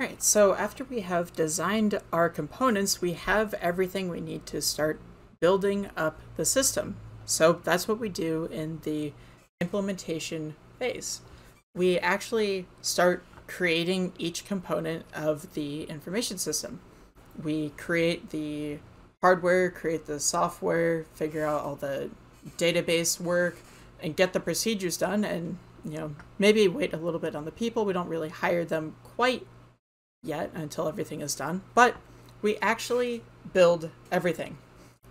All right, so after we have designed our components, we have everything we need to start building up the system. So that's what we do in the implementation phase. We actually start creating each component of the information system. We create the hardware, create the software, figure out all the database work, and get the procedures done and you know maybe wait a little bit on the people we don't really hire them quite yet until everything is done but we actually build everything.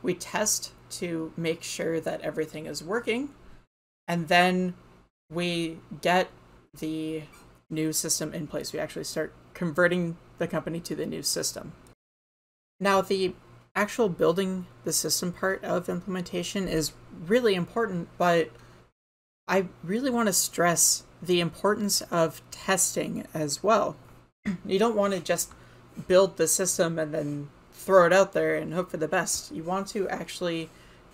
We test to make sure that everything is working and then we get the new system in place. We actually start converting the company to the new system. Now the actual building the system part of implementation is really important but I really want to stress the importance of testing as well. You don't want to just build the system and then throw it out there and hope for the best. You want to actually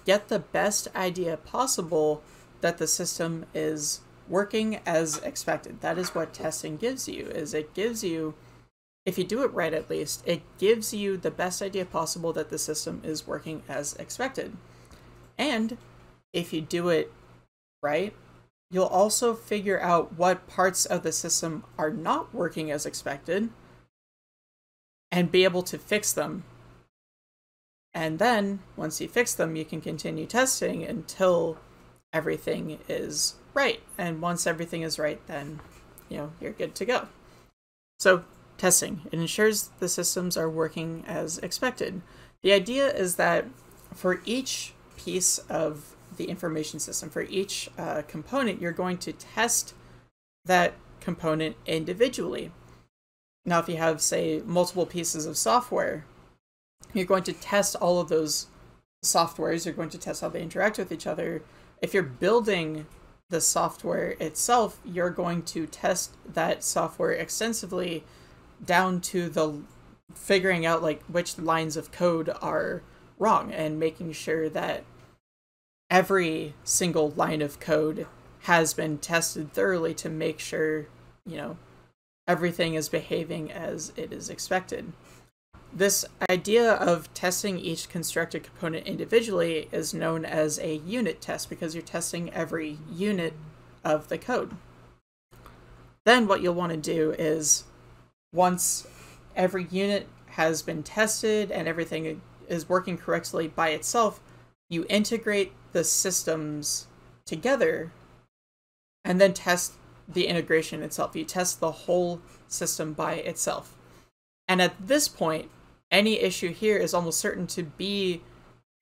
get the best idea possible that the system is working as expected. That is what testing gives you. Is it gives you if you do it right at least, it gives you the best idea possible that the system is working as expected. And if you do it right, You'll also figure out what parts of the system are not working as expected and be able to fix them. And then, once you fix them, you can continue testing until everything is right. And once everything is right, then, you know, you're good to go. So, testing. It ensures the systems are working as expected. The idea is that for each piece of the information system. For each uh, component, you're going to test that component individually. Now, if you have, say, multiple pieces of software, you're going to test all of those softwares. You're going to test how they interact with each other. If you're building the software itself, you're going to test that software extensively down to the figuring out like which lines of code are wrong and making sure that every single line of code has been tested thoroughly to make sure, you know, everything is behaving as it is expected. This idea of testing each constructed component individually is known as a unit test because you're testing every unit of the code. Then what you'll want to do is once every unit has been tested and everything is working correctly by itself, you integrate the systems together and then test the integration itself. You test the whole system by itself. And at this point, any issue here is almost certain to be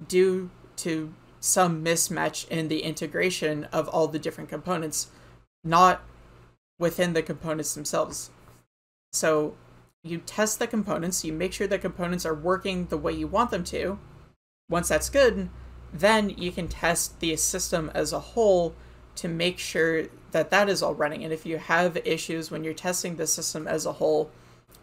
due to some mismatch in the integration of all the different components, not within the components themselves. So you test the components, you make sure the components are working the way you want them to. Once that's good, then you can test the system as a whole to make sure that that is all running. And if you have issues when you're testing the system as a whole,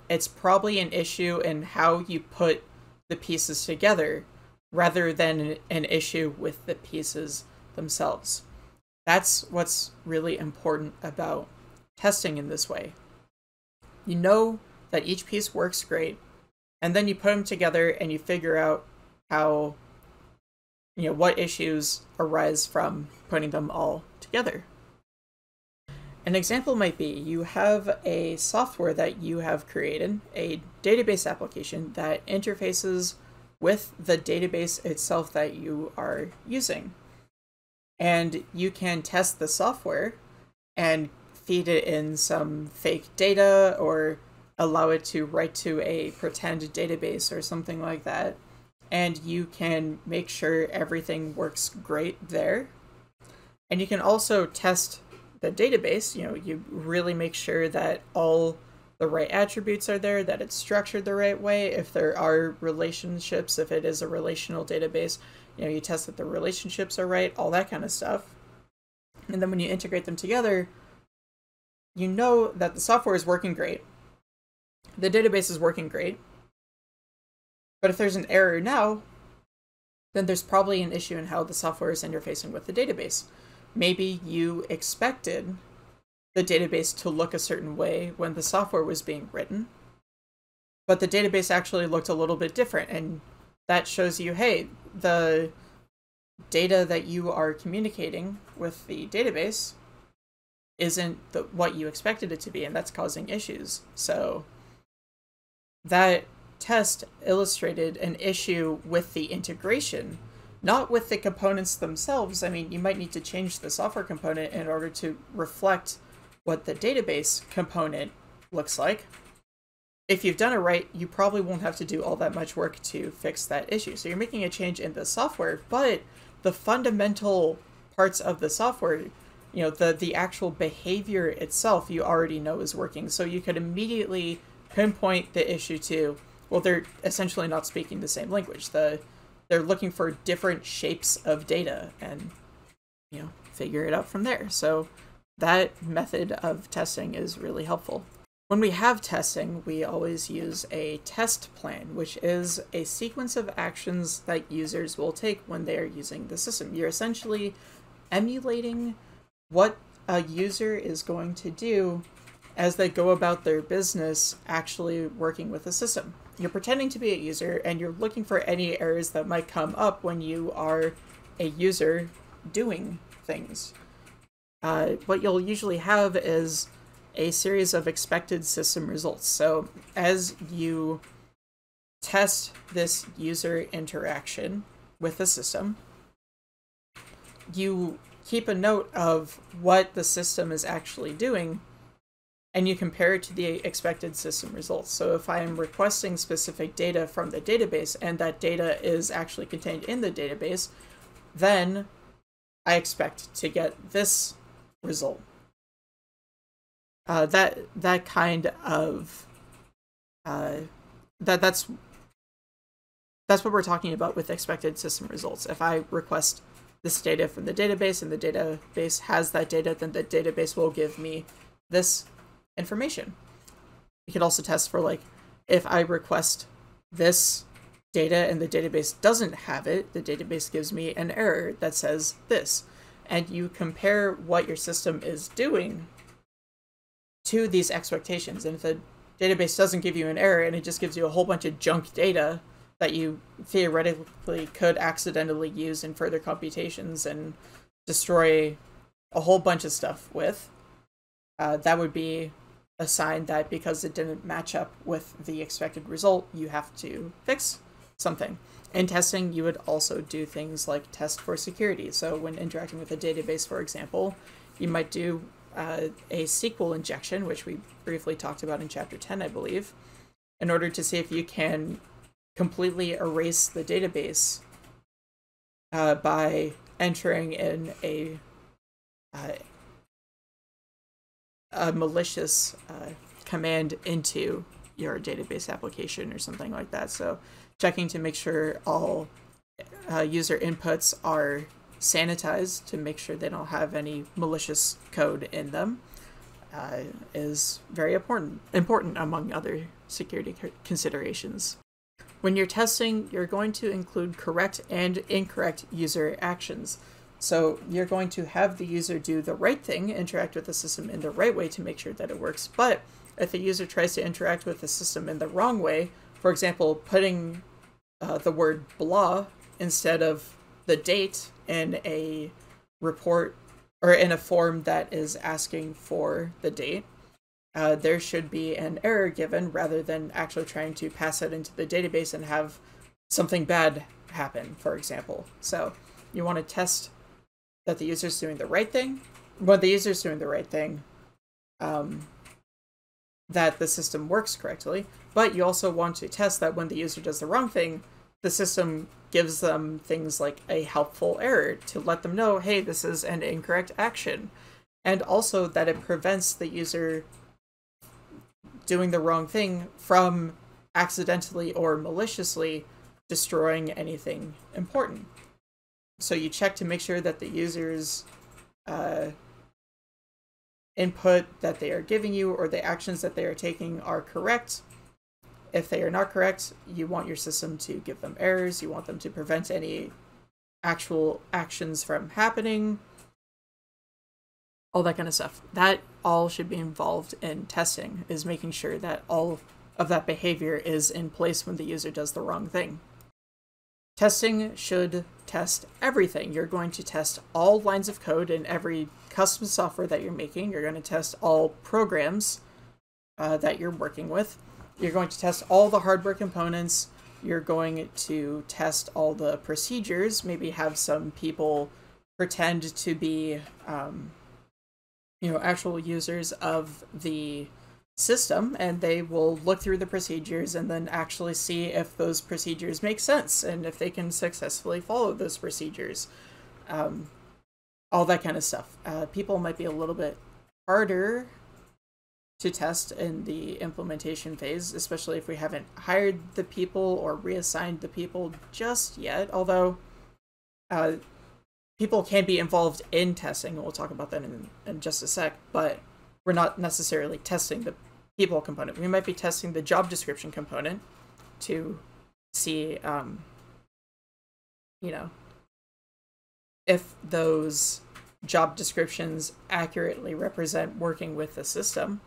it's probably an issue in how you put the pieces together rather than an issue with the pieces themselves. That's what's really important about testing in this way. You know that each piece works great, and then you put them together and you figure out how you know what issues arise from putting them all together. An example might be you have a software that you have created, a database application that interfaces with the database itself that you are using. And you can test the software and feed it in some fake data or allow it to write to a pretend database or something like that and you can make sure everything works great there. And you can also test the database, you know, you really make sure that all the right attributes are there, that it's structured the right way. If there are relationships, if it is a relational database, you know, you test that the relationships are right, all that kind of stuff. And then when you integrate them together, you know that the software is working great. The database is working great but if there's an error now, then there's probably an issue in how the software is interfacing with the database. Maybe you expected the database to look a certain way when the software was being written, but the database actually looked a little bit different. And that shows you, hey, the data that you are communicating with the database isn't the, what you expected it to be, and that's causing issues. So that test illustrated an issue with the integration, not with the components themselves. I mean, you might need to change the software component in order to reflect what the database component looks like. If you've done it right, you probably won't have to do all that much work to fix that issue. So you're making a change in the software, but the fundamental parts of the software, you know, the the actual behavior itself, you already know is working. So you could immediately pinpoint the issue to, well, they're essentially not speaking the same language. The they're looking for different shapes of data and you know figure it out from there. So that method of testing is really helpful. When we have testing, we always use a test plan, which is a sequence of actions that users will take when they are using the system. You're essentially emulating what a user is going to do as they go about their business actually working with the system. You're pretending to be a user and you're looking for any errors that might come up when you are a user doing things. Uh, what you'll usually have is a series of expected system results. So as you test this user interaction with the system, you keep a note of what the system is actually doing and you compare it to the expected system results. So if I am requesting specific data from the database and that data is actually contained in the database, then I expect to get this result uh, that that kind of uh, that that's that's what we're talking about with expected system results. If I request this data from the database and the database has that data, then the database will give me this information. You could also test for like if I request this data and the database doesn't have it, the database gives me an error that says this. And you compare what your system is doing to these expectations. And if the database doesn't give you an error and it just gives you a whole bunch of junk data that you theoretically could accidentally use in further computations and destroy a whole bunch of stuff with, uh, that would be a sign that because it didn't match up with the expected result, you have to fix something. In testing, you would also do things like test for security. So when interacting with a database, for example, you might do uh, a SQL injection, which we briefly talked about in chapter 10, I believe, in order to see if you can completely erase the database uh, by entering in a uh, a malicious uh, command into your database application or something like that. So checking to make sure all uh, user inputs are sanitized to make sure they don't have any malicious code in them uh, is very important, important among other security considerations. When you're testing, you're going to include correct and incorrect user actions. So you're going to have the user do the right thing, interact with the system in the right way to make sure that it works. But if the user tries to interact with the system in the wrong way, for example, putting uh, the word blah instead of the date in a report or in a form that is asking for the date, uh, there should be an error given rather than actually trying to pass it into the database and have something bad happen, for example. So you want to test that the user is doing the right thing. When the user is doing the right thing, um, that the system works correctly. But you also want to test that when the user does the wrong thing, the system gives them things like a helpful error to let them know, hey, this is an incorrect action. And also that it prevents the user doing the wrong thing from accidentally or maliciously destroying anything important. So you check to make sure that the user's uh, input that they are giving you or the actions that they are taking are correct if they are not correct, you want your system to give them errors. You want them to prevent any actual actions from happening. All that kind of stuff. That all should be involved in testing, is making sure that all of that behavior is in place when the user does the wrong thing. Testing should test everything. You're going to test all lines of code in every custom software that you're making. You're going to test all programs uh, that you're working with. You're going to test all the hardware components. You're going to test all the procedures, maybe have some people pretend to be, um, you know, actual users of the system and they will look through the procedures and then actually see if those procedures make sense and if they can successfully follow those procedures. Um, all that kind of stuff. Uh, people might be a little bit harder to test in the implementation phase, especially if we haven't hired the people or reassigned the people just yet. Although uh, people can be involved in testing, and we'll talk about that in, in just a sec, but we're not necessarily testing the people component. We might be testing the job description component to see, um, you know, if those job descriptions accurately represent working with the system.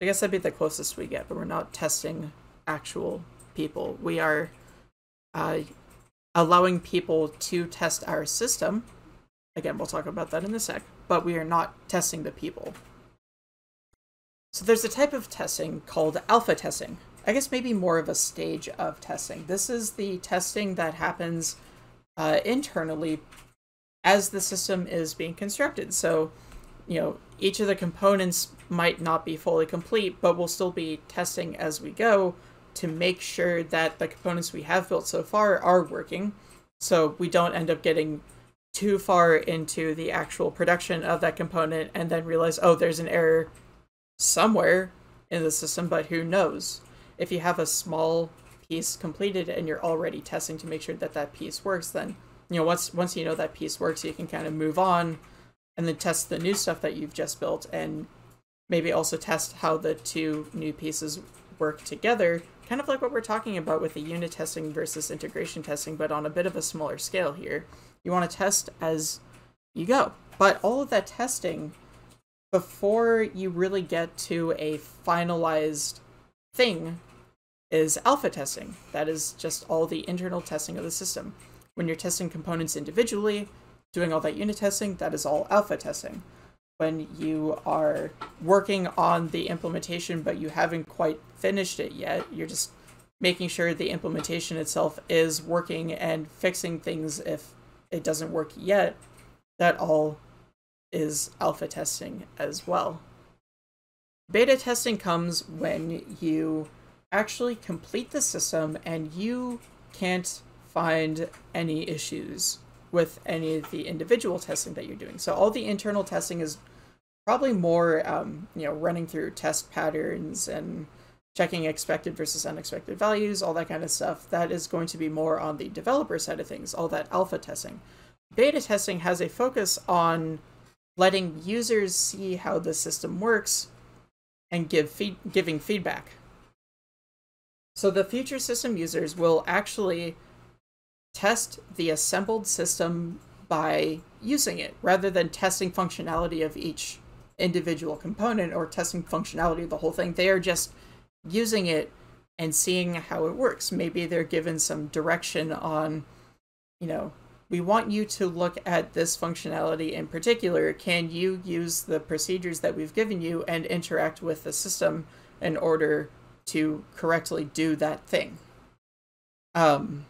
I guess that'd be the closest we get, but we're not testing actual people. We are uh, allowing people to test our system. Again, we'll talk about that in a sec, but we are not testing the people. So there's a type of testing called alpha testing. I guess maybe more of a stage of testing. This is the testing that happens uh, internally as the system is being constructed. So, you know, each of the components might not be fully complete, but we'll still be testing as we go to make sure that the components we have built so far are working. So we don't end up getting too far into the actual production of that component and then realize, oh, there's an error somewhere in the system, but who knows? If you have a small piece completed and you're already testing to make sure that that piece works, then you know once once you know that piece works, you can kind of move on and then test the new stuff that you've just built and maybe also test how the two new pieces work together kind of like what we're talking about with the unit testing versus integration testing but on a bit of a smaller scale here you want to test as you go but all of that testing before you really get to a finalized thing is alpha testing that is just all the internal testing of the system when you're testing components individually doing all that unit testing that is all alpha testing when you are working on the implementation but you haven't quite finished it yet. You're just making sure the implementation itself is working and fixing things if it doesn't work yet. That all is alpha testing as well. Beta testing comes when you actually complete the system and you can't find any issues with any of the individual testing that you're doing. So all the internal testing is probably more, um, you know, running through test patterns and checking expected versus unexpected values, all that kind of stuff. That is going to be more on the developer side of things, all that alpha testing. Beta testing has a focus on letting users see how the system works and give feed- giving feedback. So the future system users will actually test the assembled system by using it rather than testing functionality of each individual component or testing functionality of the whole thing. They are just using it and seeing how it works. Maybe they're given some direction on, you know, we want you to look at this functionality in particular. Can you use the procedures that we've given you and interact with the system in order to correctly do that thing? Um,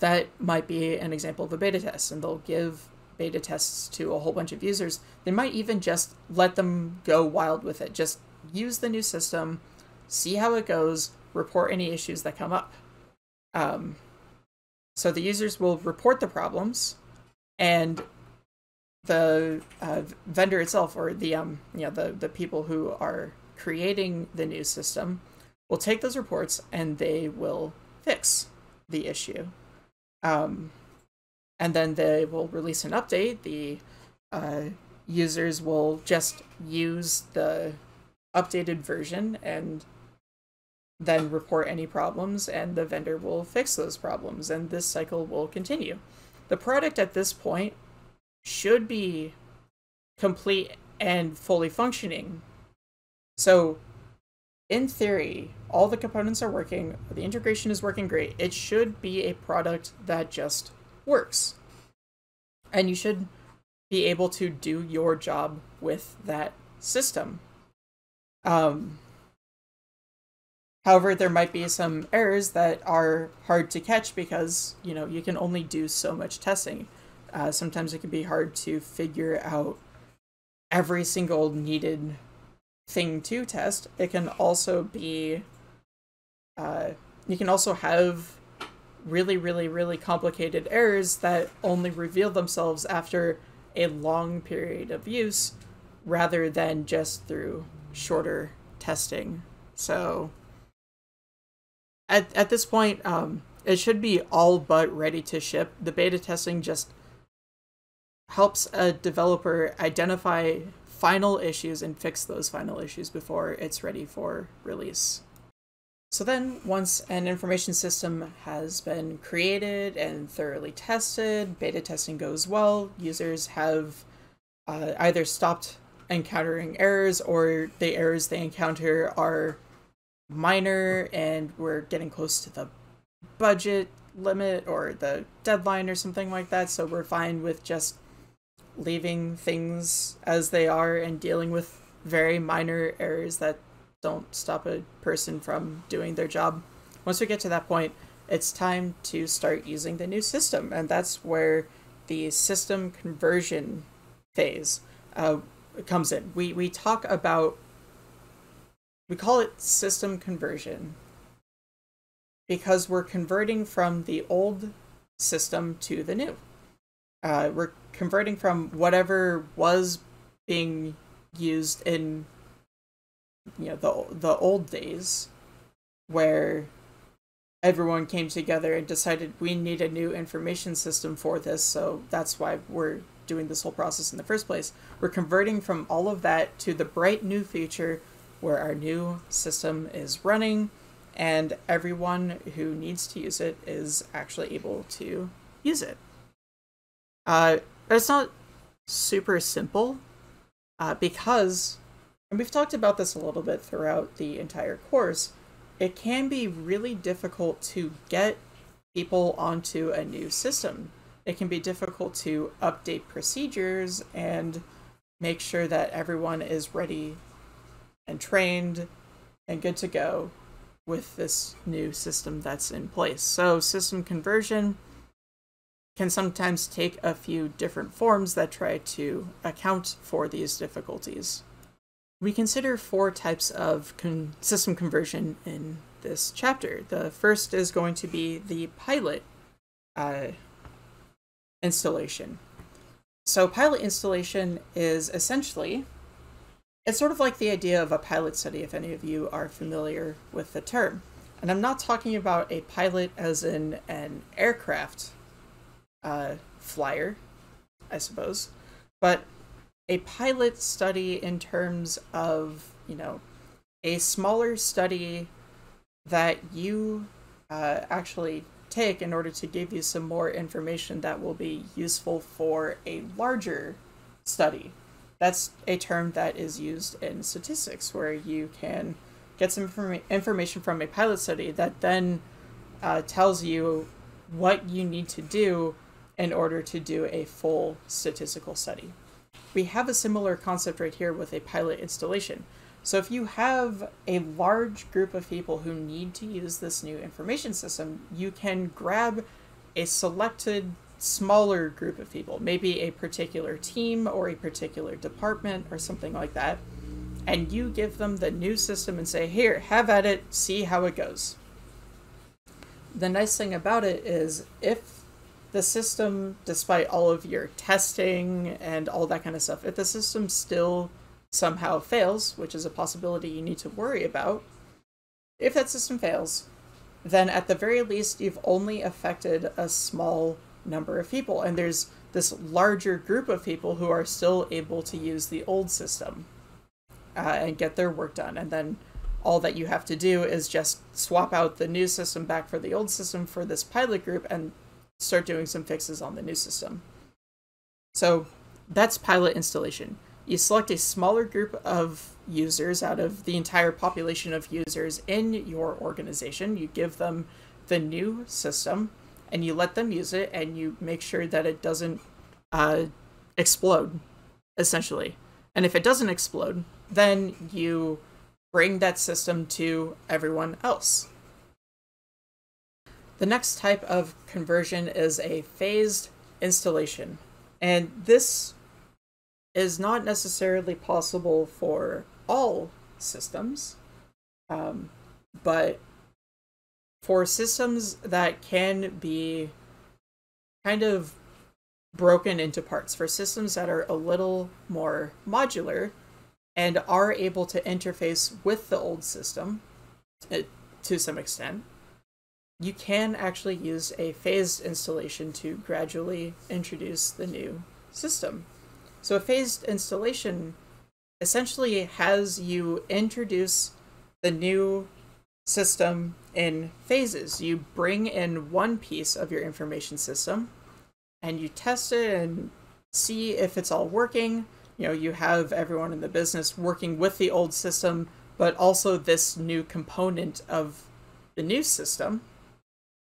that might be an example of a beta test, and they'll give beta tests to a whole bunch of users. They might even just let them go wild with it. Just use the new system, see how it goes, report any issues that come up. Um, so the users will report the problems, and the uh, vendor itself, or the um, you know the the people who are creating the new system, will take those reports and they will fix the issue. Um, and then they will release an update. The uh, users will just use the updated version and then report any problems, and the vendor will fix those problems, and this cycle will continue. The product at this point should be complete and fully functioning. So in theory, all the components are working, the integration is working great. It should be a product that just works. And you should be able to do your job with that system. Um, however, there might be some errors that are hard to catch because, you know, you can only do so much testing. Uh, sometimes it can be hard to figure out every single needed thing to test. It can also be, uh, you can also have really, really, really complicated errors that only reveal themselves after a long period of use rather than just through shorter testing. So at, at this point, um, it should be all but ready to ship. The beta testing just helps a developer identify final issues and fix those final issues before it's ready for release. So then, once an information system has been created and thoroughly tested, beta testing goes well, users have uh, either stopped encountering errors or the errors they encounter are minor and we're getting close to the budget limit or the deadline or something like that, so we're fine with just leaving things as they are and dealing with very minor errors that don't stop a person from doing their job. Once we get to that point, it's time to start using the new system, and that's where the system conversion phase uh, comes in. We we talk about we call it system conversion because we're converting from the old system to the new. Uh, we're converting from whatever was being used in you know the the old days where everyone came together and decided we need a new information system for this so that's why we're doing this whole process in the first place we're converting from all of that to the bright new future where our new system is running and everyone who needs to use it is actually able to use it uh, it's not super simple uh, because, and we've talked about this a little bit throughout the entire course, it can be really difficult to get people onto a new system. It can be difficult to update procedures and make sure that everyone is ready and trained and good to go with this new system that's in place. So, system conversion can sometimes take a few different forms that try to account for these difficulties. We consider four types of con- system conversion in this chapter. The first is going to be the pilot uh, installation. So, pilot installation is essentially it's sort of like the idea of a pilot study, if any of you are familiar with the term. And I'm not talking about a pilot as in an aircraft uh, flyer, I suppose, but a pilot study in terms of, you know, a smaller study that you uh, actually take in order to give you some more information that will be useful for a larger study. That's a term that is used in statistics, where you can get some informa- information from a pilot study that then uh, tells you what you need to do in order to do a full statistical study. We have a similar concept right here with a pilot installation. So if you have a large group of people who need to use this new information system, you can grab a selected smaller group of people, maybe a particular team or a particular department or something like that, and you give them the new system and say, here, have at it, see how it goes. The nice thing about it is if the system, despite all of your testing and all that kind of stuff, if the system still somehow fails, which is a possibility you need to worry about, if that system fails, then at the very least you've only affected a small number of people, and there's this larger group of people who are still able to use the old system uh, and get their work done, and then all that you have to do is just swap out the new system back for the old system for this pilot group, and start doing some fixes on the new system. So that's pilot installation. you select a smaller group of users out of the entire population of users in your organization. You give them the new system and you let them use it and you make sure that it doesn't uh, explode, essentially. And if it doesn't explode, then you bring that system to everyone else. The next type of conversion is a phased installation. And this is not necessarily possible for all systems, um, but for systems that can be kind of broken into parts, for systems that are a little more modular and are able to interface with the old system uh, to some extent, you can actually use a phased installation to gradually introduce the new system. So a phased installation essentially has you introduce the new system in phases. You bring in one piece of your information system and you test it and see if it's all working. You know, you have everyone in the business working with the old system, but also this new component of the new system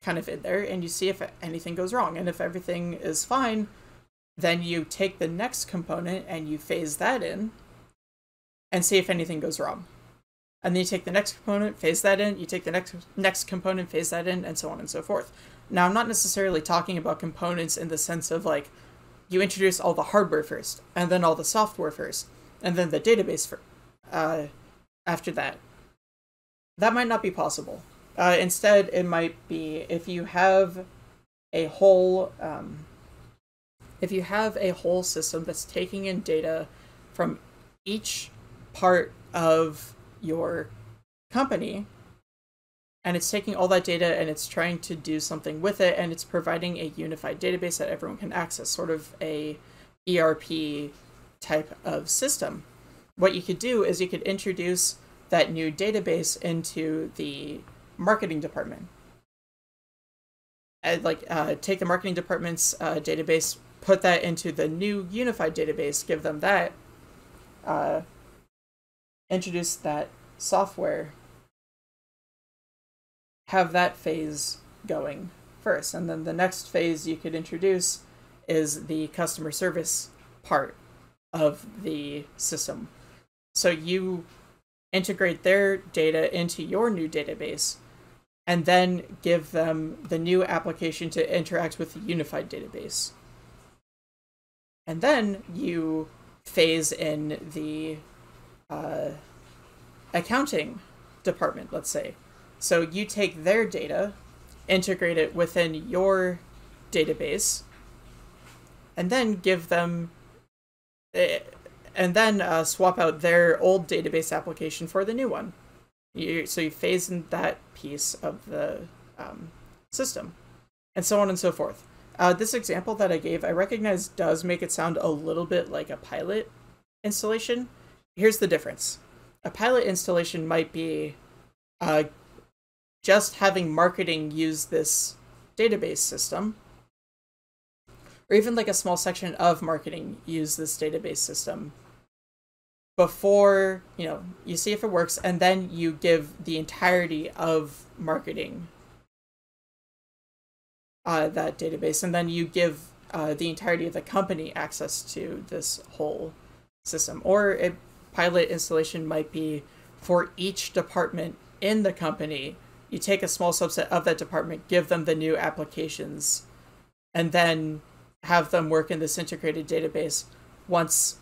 kind of in there and you see if anything goes wrong. And if everything is fine, then you take the next component and you phase that in and see if anything goes wrong. And then you take the next component, phase that in, you take the next next component, phase that in, and so on and so forth. Now, I'm not necessarily talking about components in the sense of like you introduce all the hardware first, and then all the software first, and then the database for, uh, after that. That might not be possible. Uh, instead, it might be if you have a whole um, if you have a whole system that's taking in data from each part of your company and it's taking all that data and it's trying to do something with it and it's providing a unified database that everyone can access sort of a erp type of system what you could do is you could introduce that new database into the marketing department. I'd like uh, take the marketing department's uh, database, put that into the new unified database, give them that, uh, introduce that software, have that phase going first, and then the next phase you could introduce is the customer service part of the system. So you integrate their data into your new database and then give them the new application to interact with the unified database. And then you phase in the uh, accounting department, let's say. So you take their data, integrate it within your database, and then give them, uh, and then uh, swap out their old database application for the new one. You, so you phase in that piece of the um, system, and so on and so forth. Uh, this example that I gave, I recognize does make it sound a little bit like a pilot installation. Here's the difference. A pilot installation might be uh, just having marketing use this database system, or even like a small section of marketing use this database system before you know you see if it works and then you give the entirety of marketing uh, that database and then you give uh, the entirety of the company access to this whole system or a pilot installation might be for each department in the company you take a small subset of that department give them the new applications and then have them work in this integrated database once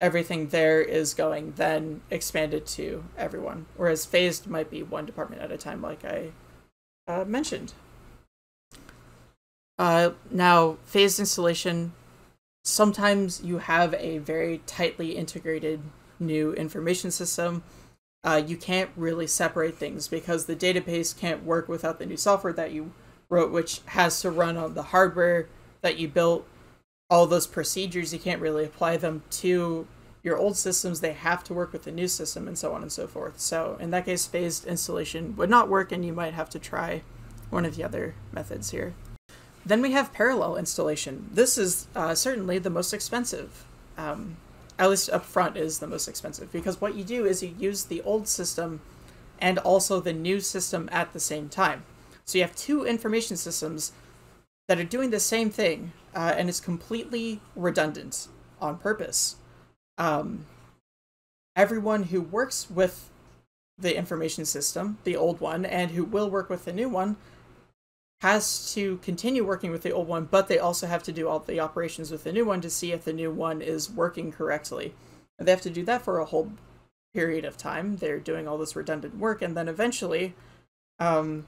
everything there is going, then expand it to everyone. Whereas phased might be one department at a time, like I uh, mentioned. Uh, now, phased installation, sometimes you have a very tightly integrated new information system. Uh, you can't really separate things because the database can't work without the new software that you wrote, which has to run on the hardware that you built. All those procedures you can't really apply them to your old systems. They have to work with the new system and so on and so forth. So in that case phased installation would not work and you might have to try one of the other methods here. Then we have parallel installation. This is uh, certainly the most expensive um, at least up front, is the most expensive because what you do is you use the old system and also the new system at the same time. So you have two information systems that are doing the same thing, uh, and it's completely redundant on purpose. Um, everyone who works with the information system, the old one, and who will work with the new one, has to continue working with the old one, but they also have to do all the operations with the new one to see if the new one is working correctly. And they have to do that for a whole period of time. They're doing all this redundant work, and then eventually, um,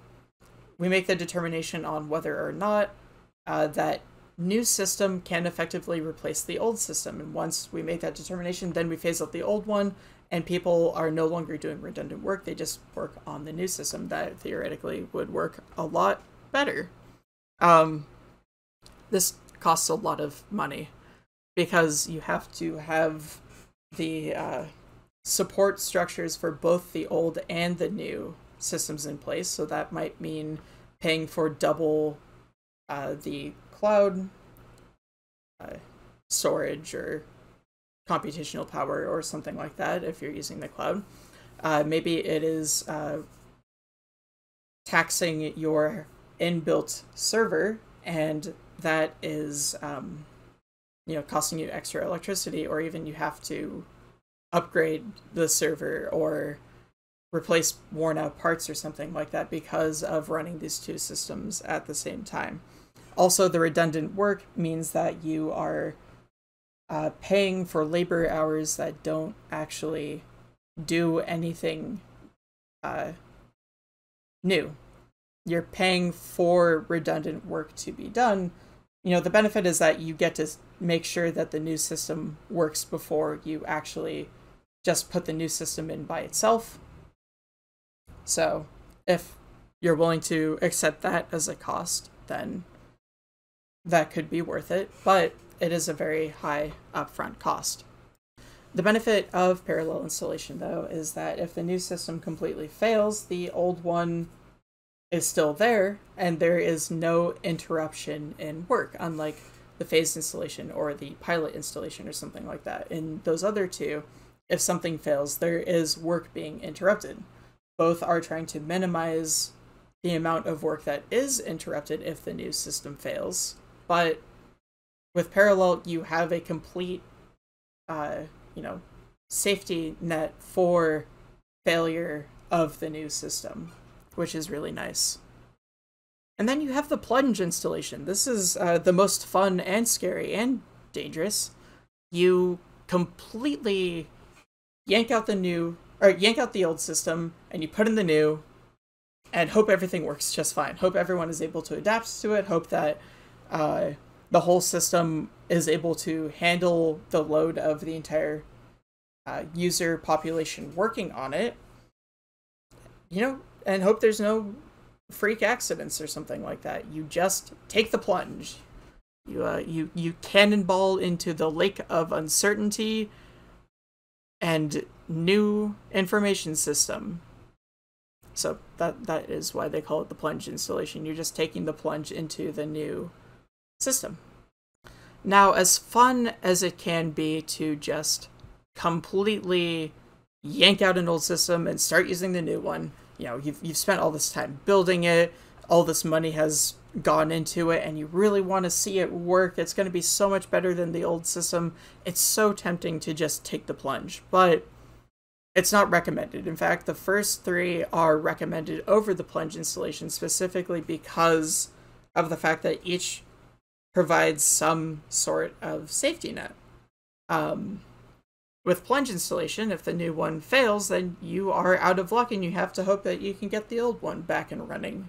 we make the determination on whether or not uh, that new system can effectively replace the old system. And once we make that determination, then we phase out the old one, and people are no longer doing redundant work. They just work on the new system that theoretically would work a lot better. Um, this costs a lot of money because you have to have the uh, support structures for both the old and the new systems in place. So that might mean paying for double uh, the cloud uh, storage or computational power or something like that if you're using the cloud. Uh, maybe it is uh, taxing your inbuilt server and that is um, you know costing you extra electricity or even you have to upgrade the server or replace worn out parts or something like that because of running these two systems at the same time. Also, the redundant work means that you are uh, paying for labor hours that don't actually do anything uh, new. You're paying for redundant work to be done. You know, the benefit is that you get to make sure that the new system works before you actually just put the new system in by itself. So, if you're willing to accept that as a cost, then that could be worth it. But it is a very high upfront cost. The benefit of parallel installation, though, is that if the new system completely fails, the old one is still there and there is no interruption in work, unlike the phased installation or the pilot installation or something like that. In those other two, if something fails, there is work being interrupted. Both are trying to minimize the amount of work that is interrupted if the new system fails, but with parallel you have a complete uh, you know safety net for failure of the new system which is really nice. And then you have the plunge installation. This is uh, the most fun and scary and dangerous. You completely yank out the new or yank out the old system and you put in the new and hope everything works just fine. Hope everyone is able to adapt to it. Hope that uh, the whole system is able to handle the load of the entire uh, user population working on it. You know and hope there's no freak accidents or something like that. You just take the plunge. You uh, you you cannonball into the lake of uncertainty and new information system. So that that is why they call it the plunge installation. You're just taking the plunge into the new system. Now, as fun as it can be to just completely yank out an old system and start using the new one, you know, you've, you've spent all this time building it, all this money has gone into it, and you really want to see it work. It's going to be so much better than the old system. It's so tempting to just take the plunge, but it's not recommended. In fact, the first three are recommended over the plunge installation specifically because of the fact that each provides some sort of safety net. Um, with plunge installation, if the new one fails, then you are out of luck and you have to hope that you can get the old one back and running.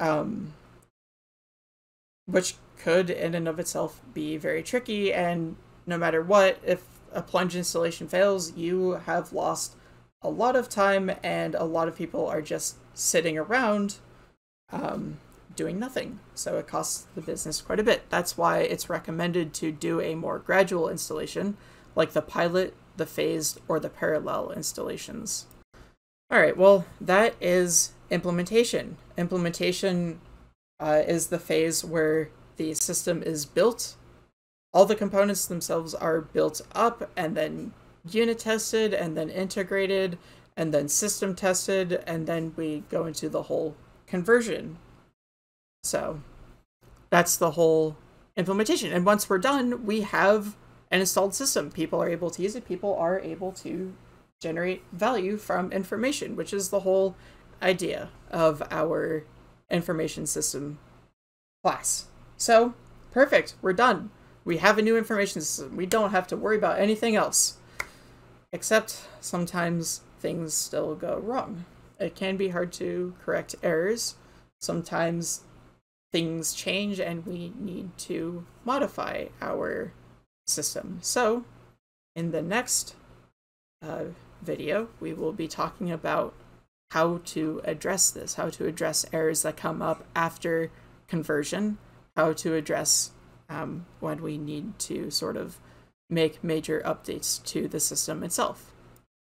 Um, which could, in and of itself, be very tricky. And no matter what, if a plunge installation fails, you have lost a lot of time, and a lot of people are just sitting around um, doing nothing. So it costs the business quite a bit. That's why it's recommended to do a more gradual installation, like the pilot, the phased, or the parallel installations. All right, well, that is implementation. Implementation uh, is the phase where the system is built all the components themselves are built up and then unit tested and then integrated and then system tested and then we go into the whole conversion. So that's the whole implementation. And once we're done, we have an installed system. People are able to use it. People are able to generate value from information, which is the whole idea of our information system class. So, perfect. We're done. We have a new information system. We don't have to worry about anything else. Except sometimes things still go wrong. It can be hard to correct errors. Sometimes things change and we need to modify our system. So, in the next uh, video, we will be talking about how to address this, how to address errors that come up after conversion, how to address um, when we need to sort of make major updates to the system itself.